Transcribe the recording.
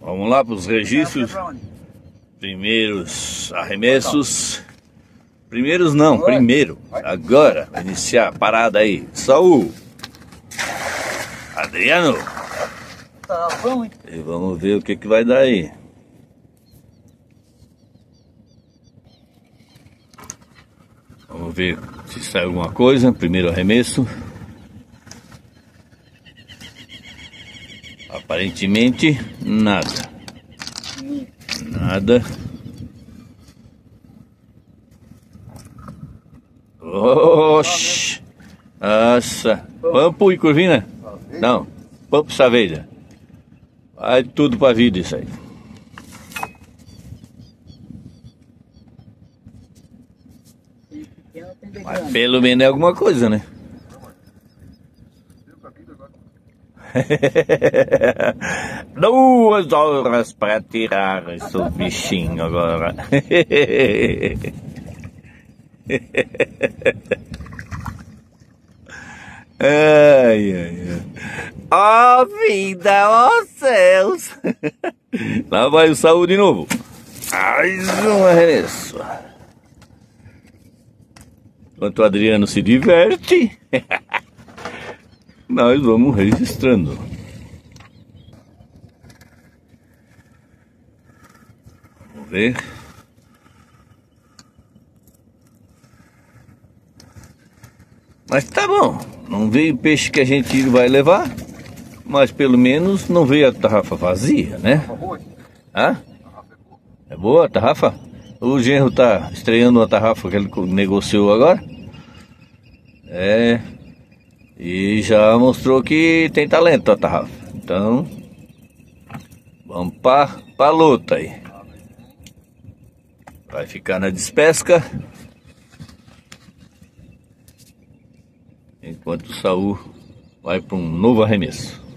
Vamos lá para os registros. Primeiros arremessos. Primeiros não, primeiro. Agora, iniciar a parada aí. Saúl. Adriano. E vamos ver o que, que vai dar aí. Vamos ver se sai alguma coisa. Primeiro arremesso. Aparentemente, nada. Nada. Oxi! Nossa! Pampo e curvina? Não, pampo saveja. Vai tudo pra vida isso aí. Mas pelo menos é alguma coisa, né? Duas horas para tirar esse bichinho agora. ai, ai, ai. Oh, vida, oh, céus. Lá vai o saúde de novo. Mais um arremesso. Enquanto o Adriano se diverte, nós vamos registrando. Ver. Mas tá bom, não veio peixe que a gente vai levar, mas pelo menos não veio a tarrafa vazia, né? Hã? É boa a tarrafa? O genro tá estreando uma tarrafa que ele negociou agora. É. E já mostrou que tem talento a tarrafa. Então, vamos pra, pra luta aí. Vai ficar na despesca. enquanto o Saul vai para um novo arremesso.